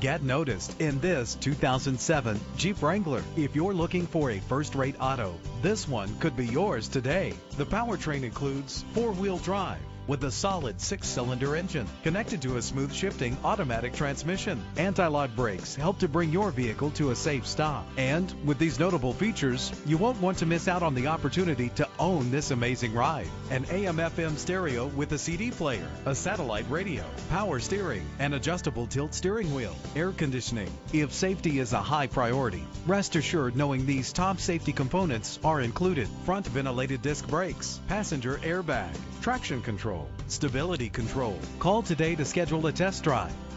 Get noticed in this 2007 Jeep Wrangler. If you're looking for a first-rate auto, this one could be yours today. The powertrain includes four-wheel drive with a solid six-cylinder engine connected to a smooth shifting automatic transmission. Anti-lock brakes help to bring your vehicle to a safe stop. And with these notable features, you won't want to miss out on the opportunity to own this amazing ride. An AM/FM stereo with a CD player, a satellite radio, power steering, an adjustable tilt steering wheel, air conditioning. If safety is a high priority, rest assured knowing these top safety components are included. Front ventilated disc brakes, passenger airbag, traction control, stability control. Call today to schedule a test drive.